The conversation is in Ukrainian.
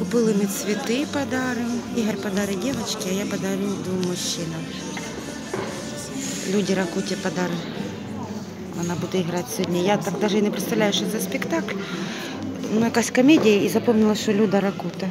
Купили ми цвіти, подаримо. Ігор подарить дівчинці, а я подарю двом мужчинам. Люди Ракуті подарили. Вона буде грати сьогодні. Я так навіть не представляю, що це спектакль. Ну, якась комедія і запам'ятала, що Люда Ракута.